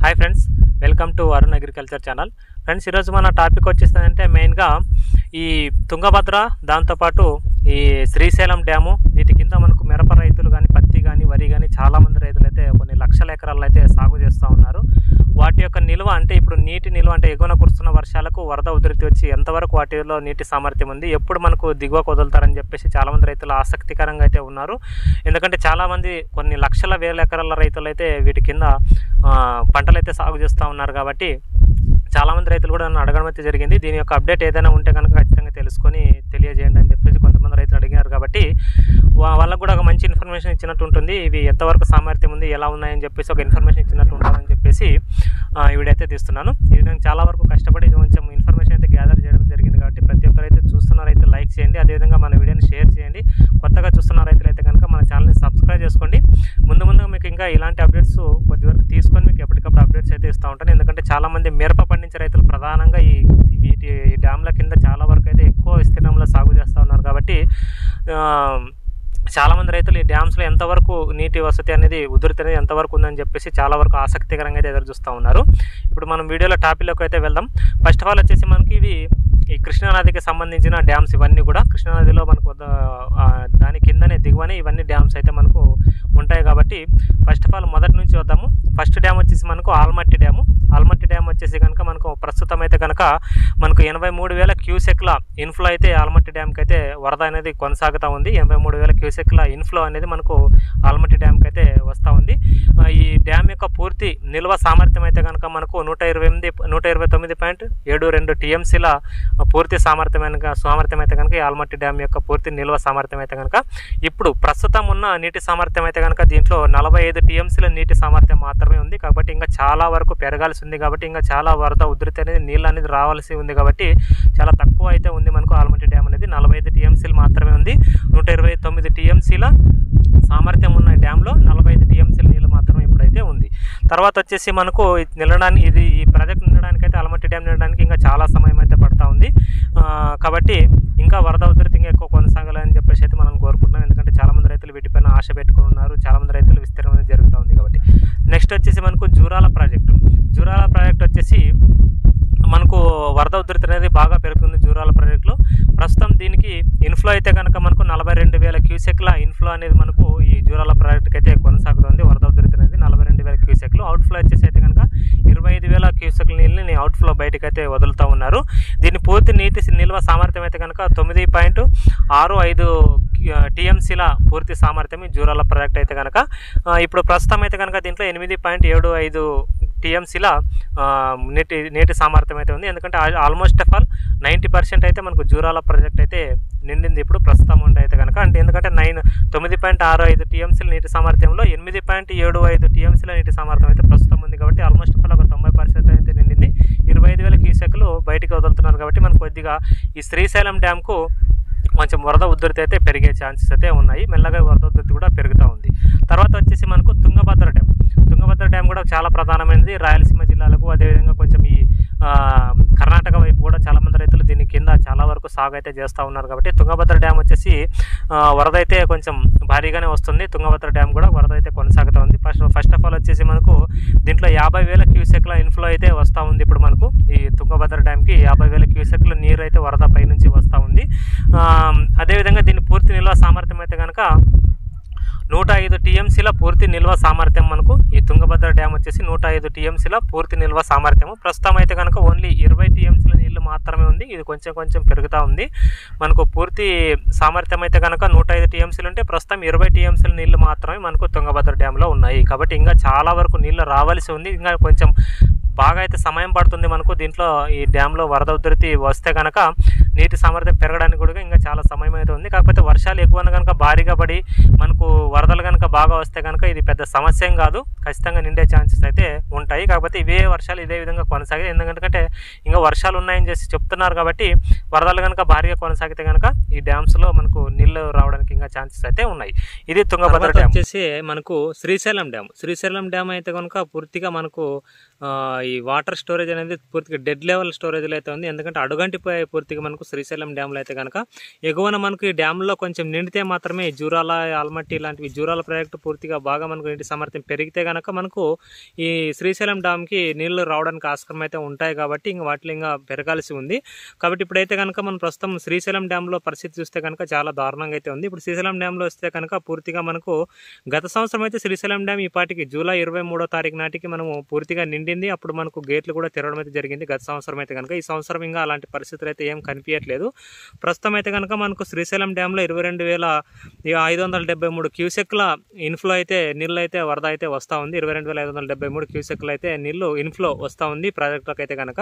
Hi friends welcome to Arun agriculture channel friends ఈరోజు మన topic వచ్చేస్తుందంటే మెయిన్గా ఈ తుంగభద్ర దాంతోపాటు ఈ శ్రీశైలం డ్యాము వీటి కింద మనకు మిరప రైతులు కానీ పత్తి కానీ వరి కానీ చాలామంది రైతులు అయితే కొన్ని లక్షల ఎకరాలు అయితే సాగు చేస్తూ ఉన్నారు. వాటి యొక్క నిల్వ అంటే ఇప్పుడు నీటి నిల్వ అంటే ఎగువన కురుస్తున్న వర్షాలకు వరద ఉధృతి వచ్చి ఎంతవరకు వాటిలో నీటి సామర్థ్యం ఉంది? ఎప్పుడు మనకు దిగువకు వదులుతారని చెప్పేసి చాలామంది రైతులు ఆసక్తికరంగా అయితే ఉన్నారు. ఎందుకంటే చాలామంది కొన్ని లక్షల వేల ఎకరాల రైతులు అయితే వీటి కింద పంటలైతే సాగు చేస్తూ ఉన్నారు కాబట్టి చాలామంది రైతులు కూడా నన్ను అడగడం అయితే జరిగింది. దీని యొక్క అప్డేట్ ఏదైనా ఉంటే కనుక ఖచ్చితంగా తెలుసుకొని తెలియజేయండి అని చెప్పేసి కొంతమంది రైతులు అడిగారు కాబట్టి వా- వాళ్ళకు కూడా ఒక మంచి ఇన్ఫర్మేషన్ ఇచ్చినట్టు ఉంటుంది. ఇవి ఎంతవరకు సామర్థ్యం ఉంది ఎలా ఉన్నాయని చెప్పేసి ఒక ఇన్ఫర్మేషన్ ఇచ్చినట్టు ఉంటుందని చెప్పేసి ఆ, ఈ వీడియో అయితే తీస్తున్నాను. ఇది నేను చాలా వరకు కష్టపడి కొంచెం ఇన్ఫర్మేషన్ అయితే గ్యాదర్ చేయడం జరిగింది కాబట్టి ప్రతి ఒక్కరైతే చూస్తున్నారైతే లైక్ చేయండి. అదేవిధంగా మన వీడియోని షేర్ చేయండి. కొత్తగా చూస్తున్న రైతులైతే కనుక మన ఛానల్ని సబ్స్క్రైబ్ చేసుకోండి. ముందు ముందు మీకు ఇంకా ఇలాంటి అప్డేట్స్ కొద్ది వరకు తీసుకొని మీకు ఎప్పటికప్పుడు అప్డేట్స్ అయితే ఇస్తూ ఉంటాను. ఎందుకంటే చాలామంది మిరప పండించే రైతులు ప్రధానంగా ఈ వీటి ఈ డ్యామ్ల కింద చాలా వరకు అయితే ఎక్కువ విస్తీర్ణంలో సాగు చేస్తూ ఉన్నారు కాబట్టి ఆ, చాలామంది రైతులు ఈ డ్యామ్స్లో ఎంతవరకు నీటి వసతి అనేది ఉధృతి అనేది ఎంతవరకు ఉందని చెప్పేసి చాలా వరకు ఆసక్తికరంగా అయితే ఎదురు చూస్తూ ఉన్నారు. ఇప్పుడు మనం వీడియోలో టాపిక్లోకి అయితే వెళ్దాం. ఫస్ట్ ఆఫ్ ఆల్ వచ్చేసి మనకి ఇవి ఈ కృష్ణానదికి సంబంధించిన డ్యామ్స్ ఇవన్నీ కూడా కృష్ణానదిలో మనకు దాని కిందనే దిగువనే ఇవన్నీ డ్యామ్స్ అయితే మనకు ఉంటాయి కాబట్టి ఫస్ట్ ఆఫ్ ఆల్ మొదటి నుంచి వద్దాము. ఫస్ట్ డ్యామ్ వచ్చేసి మనకు ఆల్మట్టి డ్యాము. ఆల్మట్టి డ్యామ్ వచ్చేసి కనుక మనకు ప్రస్తుతం అయితే కనుక మనకు ఎనభై మూడు వేల క్యూసెక్ల ఇన్ఫ్లో అయితే ఆల్మట్టి డ్యామ్కి అయితే వరద అనేది కొనసాగుతూ ఉంది. ఎనభై మూడు వేల క్యూసెక్ల ఇన్ఫ్లో అనేది మనకు ఆల్మట్టి డ్యామ్కి అయితే వస్తూ ఉంది. ఈ డ్యామ్ యొక్క పూర్తి నిల్వ సామర్థ్యం అయితే కనుక మనకు నూట ఇరవై ఎనిమిది నూట ఇరవై తొమ్మిది పాయింట్ ఏడు రెండు టీఎంసీల పూర్తి సామర్థ్యమైన సామర్థ్యం అయితే కనుక ఆల్మట్టి డ్యామ్ యొక్క పూర్తి నిల్వ సామర్థ్యం అయితే కనుక ఇప్పుడు ప్రస్తుతం ఉన్న నీటి సామర్థ్యం అయితే కనుక దీంట్లో నలభై ఐదు టీఎంసీల నీటి సామర్థ్యం మాత్రమే ఉంది కాబట్టి ఇంకా చాలా వరకు పెరగాల్సి ఉంది కాబట్టి ఇంకా చాలా వరద ఉధృతి అనేది నీళ్ళు అనేది రావాల్సి ఉంది కాబట్టి చాలా తక్కువ అయితే ఉంది మనకు ఆల్మట్టి డ్యామ్ అనేది. నలభై ఐదు టీఎంసీలు మాత్రమే ఉంది. నూట ఇరవై తొమ్మిది టీఎంసీల సామర్థ్యం ఉన్న డ్యాంలో నలభై ఐదు టీఎంసీల నీళ్ళు మాత్రమే ఇప్పుడైతే ఉంది. తర్వాత వచ్చేసి మనకు నిలడానికి ఇది ఈ ప్రాజెక్ట్ నిండడానికి అయితే అలమట్టి డ్యామ్ నిండడానికి ఇంకా చాలా సమయం అయితే పడతా ఉంది. కాబట్టి ఇంకా వరద ఉధృతి ఇంకా ఎక్కువ కొనసాగాలని చెప్పేసి అయితే మనం కోరుకుంటున్నాం. ఎందుకంటే చాలామంది రైతులు వీటిపైన ఆశ పెట్టుకుని ఉన్నారు. చాలామంది రైతులు విస్తీర్ణం అనేది జరుగుతూ ఉంది కాబట్టి. నెక్స్ట్ వచ్చేసి మనకు జూరాల ప్రాజెక్టు. జూరాల ప్రాజెక్ట్ వచ్చేసి మనకు వరద ఉధృతి అనేది బాగా పెరుగుతుంది జూరాల ప్రాజెక్టులో. ప్రస్తుతం దీనికి ఇన్ఫ్లో అయితే కనుక మనకు నలభై రెండు వేల క్యూసెక్ల ఇన్ఫ్లో అనేది మనకు ఈ జూరాల ప్రాజెక్ట్కి అయితే కొనసాగుతుంది. వరద ఉధృతి అనేది నలభై రెండు వేల క్యూసెక్లు. అవుట్ఫ్లో వచ్చేసి అయితే కనుక ఇరవై ఐదు వేల క్యూసెక్ల నీళ్ళని అవుట్ఫ్లో బయటకు అయితే వదులుతూ ఉన్నారు. దీని పూర్తి నీటి నిల్వ సామర్థ్యం అయితే కనుక తొమ్మిది పాయింట్ ఆరు ఐదు టీఎంసీల పూర్తి సామర్థ్యం జూరాల ప్రాజెక్ట్ అయితే కనుక ఇప్పుడు ప్రస్తుతం అయితే కనుక దీంట్లో ఎనిమిది పాయింట్ ఏడు ఐదు టీఎంసీలో నీటి నీటి సామర్థ్యం అయితే ఉంది. ఎందుకంటే almost of all ninety percent అయితే మనకు జూరాల ప్రాజెక్ట్ అయితే నిండింది ఇప్పుడు ప్రస్తుతం ఉండే అయితే కనుక అంటే ఎందుకంటే నైన్ తొమ్మిది పాయింట్ ఆరు ఐదు టీఎంసీల నీటి సామర్థ్యంలో ఎనిమిది పాయింట్ ఏడు ఐదు టీఎంసీల నీటి సామర్థ్యం అయితే ప్రస్తుతం ఉంది కాబట్టి ఆల్మోస్ట్ ఆఫ్ ఆల్ ఒక తొంభై పర్సెంట్ అయితే నిండింది. ఇరవై ఐదు వేల క్యూసెక్లు బయటకు వదులుతున్నారు కాబట్టి మనకు కొద్దిగా ఈ శ్రీశైలం డ్యామ్కు కొంచెం వరద ఉధృతి అయితే పెరిగే ఛాన్సెస్ అయితే ఉన్నాయి. మెల్లగా వరద ఉధృతి కూడా పెరుగుతూ ఉంది. తర్వాత వచ్చేసి మనకు తుంగభద్ర డ్యామ్. తుంగభద్ర డ్యామ్ కూడా చాలా ప్రధానమైనది. రాయలసీమ జిల్లాలకు అదేవిధంగా కొంచెం ఈ కర్ణాటక వైపు కూడా చాలామంది రైతులు దీని కింద చాలా వరకు సాగు అయితే చేస్తూ ఉన్నారు కాబట్టి తుంగభద్ర డ్యామ్ వచ్చేసి వరద అయితే కొంచెం భారీగానే వస్తుంది. తుంగభద్ర డ్యామ్ కూడా వరద అయితే కొనసాగుతూ ఉంది ఫస్ట్ ఫస్ట్ ఆఫ్ ఆల్ వచ్చేసి మనకు దీంట్లో యాభై వేల క్యూసెక్ల ఇన్ఫ్లో అయితే వస్తూ ఉంది ఇప్పుడు మనకు. ఈ తుంగభద్ర డ్యామ్కి యాభై వేల క్యూసెక్ల నీరు అయితే వరద పై నుంచి వస్తూ ఉంది. అదేవిధంగా దీని పూర్తి నిల్వ సామర్థ్యం అయితే కనుక నూట ఐదు టీఎంసీల పూర్తి నిల్వ సామర్థ్యం మనకు ఈ తుంగభద్ర డ్యామ్ వచ్చేసి నూట ఐదు టీఎంసీల పూర్తి నిల్వ సామర్థ్యము. ప్రస్తుతం అయితే కనుక ఓన్లీ ఇరవై టీఎంసీల నీళ్ళు మాత్రమే ఉంది. ఇది కొంచెం కొంచెం పెరుగుతూ ఉంది. మనకు పూర్తి సామర్థ్యం అయితే కనుక నూట ఐదు టీఎంసీలు ఉంటే ప్రస్తుతం ఇరవై టీఎంసీల నీళ్ళు మాత్రమే మనకు తుంగభద్ర డ్యాంలో ఉన్నాయి. కాబట్టి ఇంకా చాలా వరకు నీళ్ళు రావాల్సి ఉంది. ఇంకా కొంచెం బాగా అయితే సమయం పడుతుంది మనకు. దీంట్లో ఈ డ్యాంలో వరద ఉధృతి వస్తే కనుక నీటి సామర్థ్యం పెరగడానికి కూడా ఇంకా చాలా సమయం అయితే ఉంది. కాకపోతే వర్షాలు ఎక్కువ కనుక భారీగా పడి మనకు వరదలు కనుక బాగా వస్తే కనుక ఇది పెద్ద సమస్య ఏం కాదు. ఖచ్చితంగా నిండే ఛాన్సెస్ అయితే ఉంటాయి. కాకపోతే ఇవే వర్షాలు ఇదే విధంగా కొనసాగే ఎందుకంటే ఇంకా వర్షాలు ఉన్నాయని చేసి చెప్తున్నారు కాబట్టి వరదలు కనుక భారీగా కొనసాగితే కనుక ఈ డ్యామ్స్లో మనకు నీళ్ళు రావడానికి ఇంకా ఛాన్సెస్ అయితే ఉన్నాయి. ఇది తుంగభద్ర డ్యామ్. వచ్చేసి మనకు శ్రీశైలం డ్యామ్. శ్రీశైలం డ్యామ్ అయితే కనుక పూర్తిగా మనకు ఈ వాటర్ స్టోరేజ్ అనేది పూర్తిగా డెడ్ లెవెల్ స్టోరేజ్లో అయితే ఉంది. ఎందుకంటే అడుగంటిపోయే పూర్తిగా మనకు శ్రీశైలం డ్యామ్లో అయితే కనుక ఎగువన మనకు ఈ డ్యామ్లో కొంచెం నిండితే మాత్రమే జూరాల ఆల్మట్టి లాంటివి జూరాల ప్రాజెక్టు పూర్తిగా బాగా మనకు నీటి సామర్థ్యం పెరిగితే కనుక మనకు ఈ శ్రీశైలం డ్యామ్కి నీళ్ళు రావడానికి ఆస్కారం అయితే ఉంటాయి కాబట్టి ఇంకా వాటిలో ఇంకా పెరగాల్సి ఉంది. కాబట్టి ఇప్పుడైతే కనుక మనం ప్రస్తుతం శ్రీశైలం డ్యామ్లో పరిస్థితి చూస్తే కనుక చాలా దారుణంగా అయితే ఉంది. ఇప్పుడు శ్రీశైలం డ్యామ్లో వస్తే కనుక పూర్తిగా మనకు గత సంవత్సరం అయితే శ్రీశైలం డ్యామ్ ఈ పాటికి జూలై ఇరవై మూడో తారీఖు నాటికి మనము పూర్తిగా నిండి నిండింది అప్పుడు మనకు గేట్లు కూడా తెరవడం అయితే జరిగింది. గత సంవత్సరం అయితే కనుక ఈ సంవత్సరం ఇంకా అలాంటి పరిస్థితులు అయితే ఏం కనిపించట్లేదు ప్రస్తుతం అయితే కనుక మనకు శ్రీశైలం డ్యాంలో ఇరవై రెండు వేల ఐదు వందల డెబ్బై మూడు క్యూసెక్ల ఇన్ఫ్లో అయితే నీళ్ళు అయితే వరద అయితే వస్తూ ఉంది. ఇరవై రెండు వేల ఐదు వందల డెబ్బై మూడు క్యూసెక్లు అయితే నీళ్ళు ఇన్ఫ్లో వస్తూ ఉంది. ప్రాజెక్టులకు అయితే కనుక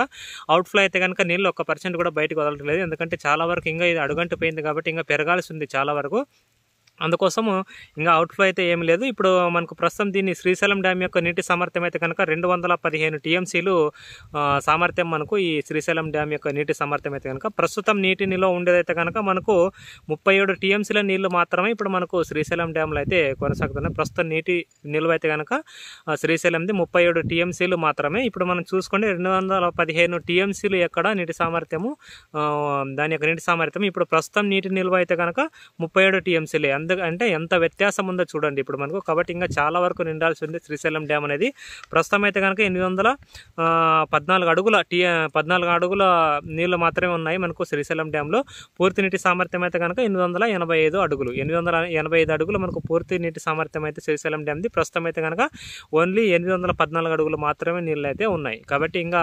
అవుట్ఫ్లో అయితే కనుక నీళ్ళు ఒక్క పర్సెంట్ కూడా బయటకు వదలట్లేదు. ఎందుకంటే చాలా వరకు ఇంకా ఇది అడుగంటు పోయింది కాబట్టి ఇంకా పెరగాల్సి ఉంది చాలా వరకు. అందుకోసము ఇంకా అవుట్ఫ్లో అయితే ఏం లేదు. ఇప్పుడు మనకు ప్రస్తుతం దీన్ని శ్రీశైలం డ్యామ్ యొక్క నీటి సామర్థ్యం అయితే కనుక రెండు వందల పదిహేను టీఎంసీలు సామర్థ్యం మనకు ఈ శ్రీశైలం డ్యామ్ యొక్క నీటి సామర్థ్యం అయితే కనుక. ప్రస్తుతం నీటి నిల్వ ఉండేదైతే కనుక మనకు ముప్పై ఏడు టీఎంసీల నీళ్ళు మాత్రమే ఇప్పుడు మనకు శ్రీశైలం డ్యామ్లో అయితే కొనసాగుతున్నాయి. ప్రస్తుతం నీటి నిల్వ అయితే కనుక శ్రీశైలంది ముప్పై ఏడు టీఎంసీలు మాత్రమే. ఇప్పుడు మనం చూసుకోండి రెండు వందల పదిహేను టీఎంసీలు ఎక్కడ నీటి సామర్థ్యము దాని యొక్క నీటి సామర్థ్యం ఇప్పుడు ప్రస్తుతం నీటి నిల్వ అయితే కనుక ముప్పై ఏడు టీఎంసీలే. అంటే ఎంత వ్యత్యాసం ఉందో చూడండి. ఇప్పుడు మనకు కాబట్టి ఇంకా చాలా వరకు నిండాల్సి ఉంది శ్రీశైలం డ్యామ్ అనేది. ప్రస్తుతం అయితే కనుక ఎనిమిది వందల పద్నాలుగు అడుగుల టీ పద్నాలుగు అడుగుల నీళ్ళు మాత్రమే ఉన్నాయి మనకు శ్రీశైలం డ్యాంలో పూర్తి నీటి సామర్థ్యం అయితే కనుక ఎనిమిది వందల ఎనభై ఐదు అడుగులు. ఎనిమిది వందల ఎనభై ఐదు అడుగులు మనకు పూర్తి నీటి సామర్థ్యం అయితే శ్రీశైలం డ్యామ్ది. ప్రస్తుతం అయితే కనుక ఓన్లీ ఎనిమిది వందల పద్నాలుగు అడుగులు మాత్రమే నీళ్ళు అయితే ఉన్నాయి. కాబట్టి ఇంకా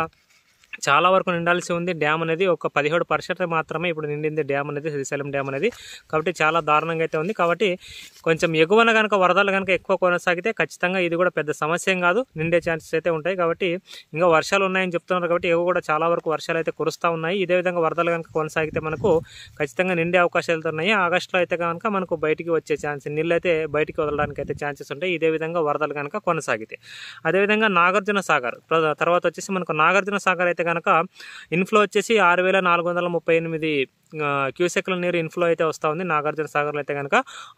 చాలా వరకు నిండాల్సి ఉంది. డ్యామ్ అనేది ఒక పదిహేడు పర్సెంట్ మాత్రమే ఇప్పుడు నిండింది డ్యామ్ అనేది శ్రీశైలం డ్యామ్ అనేది. కాబట్టి చాలా దారుణంగా అయితే ఉంది. కాబట్టి కొంచెం ఎగువన కనుక వరదలు కనుక ఎక్కువ కొనసాగితే ఖచ్చితంగా ఇది కూడా పెద్ద సమస్య ఏం కాదు. నిండే ఛాన్సెస్ అయితే ఉంటాయి. కాబట్టి ఇంకా వర్షాలు ఉన్నాయని చెప్తున్నారు కాబట్టి ఎగువ కూడా చాలా వరకు వర్షాలు అయితే కురుస్తూ ఉన్నాయి. ఇదే విధంగా వరదలు కనుక కొనసాగితే మనకు ఖచ్చితంగా నిండే అవకాశాలు ఉన్నాయి ఆగస్టులో అయితే కనుక మనకు బయటికి వచ్చే ఛాన్స్ నీళ్ళు అయితే బయటికి వదలడానికి అయితే ఛాన్సెస్ ఉంటాయి. ఇదే విధంగా వరదలు కనుక కొనసాగితే. అదేవిధంగా నాగార్జున సాగర్ తర్వాత వచ్చేసి మనకు నాగార్జున సాగర్ అయితే కనుక ఇన్ఫ్లో వచ్చేసి ఆరు వేల నాలుగు వందల ముప్పై ఎనిమిది క్యూసెక్ల నీరు ఇన్ఫ్లో అయితే వస్తూ ఉంది. నాగార్జున సాగర్లో అయితే కనుక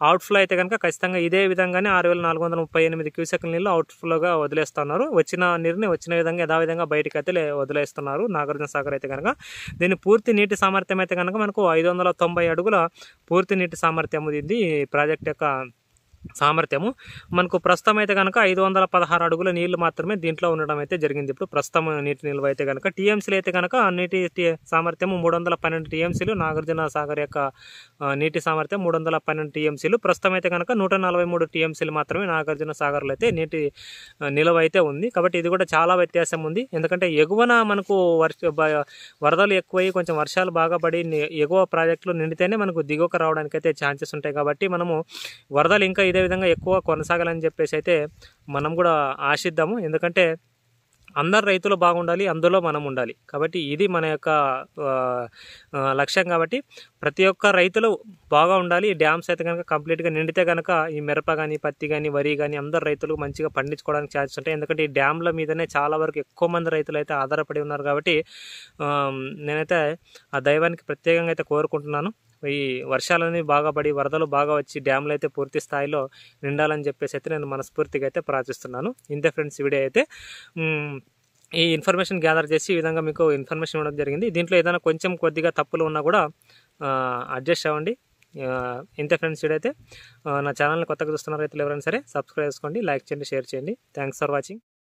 అవుట్ఫ్లో అయితే కనుక ఖచ్చితంగా ఇదే విధంగానే ఆరు వేల నాలుగు వందల ముప్పై ఎనిమిది క్యూసెక్ల నీళ్ళు అవుట్ఫ్లోగా వదిలేస్తున్నారు వచ్చిన నీరుని వచ్చిన విధంగా యథావిధంగా బయటికి అయితే వదిలేస్తున్నారు నాగార్జున సాగర్ అయితే కనుక దీని పూర్తి నీటి సామర్థ్యం అయితే కనుక మనకు ఐదు వందల తొంభై అడుగుల పూర్తి నీటి సామర్థ్యం ఇది ప్రాజెక్ట్ యొక్క సామర్థ్యము. మనకు ప్రస్తుతం అయితే కనుక ఐదు వందల పదహారు అడుగుల నీళ్ళు మాత్రమే దీంట్లో ఉండడం అయితే జరిగింది. ఇప్పుడు ప్రస్తుతం నీటి నిల్వ అయితే కనుక టీఎంసీలు అయితే కనుక నీటి టీ- సామర్థ్యం మూడు వందల పన్నెండు టీఎంసీలు నాగార్జున సాగర్ యొక్క నీటి సామర్థ్యం మూడు వందల పన్నెండు టీఎంసీలు. ప్రస్తుతం అయితే కనుక నూట నలభై మూడు టీఎంసీలు మాత్రమే నాగార్జున సాగర్లో అయితే నీటి నిల్వ అయితే ఉంది. కాబట్టి ఇది కూడా చాలా వ్యత్యాసం ఉంది. ఎందుకంటే ఎగువన మనకు వర్ష బ- వరదలు ఎక్కువై కొంచెం వర్షాలు బాగా పడి ఎగువ ప్రాజెక్టులు నిండితేనే మనకు దిగువకు రావడానికి అయితే ఛాన్సెస్ ఉంటాయి. కాబట్టి మనము వరదలు ఇంకా ఇదే విధంగా ఎక్కువ కొనసాగాలని చెప్పేసి అయితే మనం కూడా ఆశిద్దాము. ఎందుకంటే అందరు రైతులు బాగుండాలి అందులో మనం ఉండాలి. కాబట్టి ఇది మన యొక్క లక్ష్యం కాబట్టి ప్రతి ఒక్క రైతులు బాగా ఉండాలి. డ్యామ్స్ అయితే కనుక కంప్లీట్గా నిండితే కనుక ఈ మిరప కానీ పత్తి కానీ వరి కానీ అందరు రైతులు మంచిగా పండించుకోవడానికి ఛాన్స్ ఉంటాయి. ఎందుకంటే ఈ డ్యామ్ల మీదనే చాలా వరకు ఎక్కువ మంది రైతులు అయితే ఆధారపడి ఉన్నారు కాబట్టి నేనైతే ఆ దైవానికి ప్రత్యేకంగా అయితే కోరుకుంటున్నాను. ఈ వర్షాలని బాగా పడి వరదలు బాగా వచ్చి డ్యామ్లు అయితే పూర్తి స్థాయిలో నిండాలని చెప్పేసి అయితే నేను మనస్ఫూర్తిగా అయితే ప్రార్థిస్తున్నాను. ఇంతే ఫ్రెండ్స్ వీడియో అయితే. ఈ ఇన్ఫర్మేషన్ గ్యాదర్ చేసి ఈ విధంగా మీకు ఇన్ఫర్మేషన్ ఇవ్వడం జరిగింది. దీంట్లో ఏదైనా కొంచెం కొద్దిగా తప్పులు ఉన్నా కూడా అడ్జస్ట్ అవ్వండి. ఇంతే ఫ్రెండ్స్ వీడైతే నా ఛానల్ని కొత్తగా చూస్తున్న రైతులు ఎవరైనా సరే సబ్స్క్రైబ్ చేసుకోండి లైక్ చేయండి షేర్ చేయండి. Thanks for watching.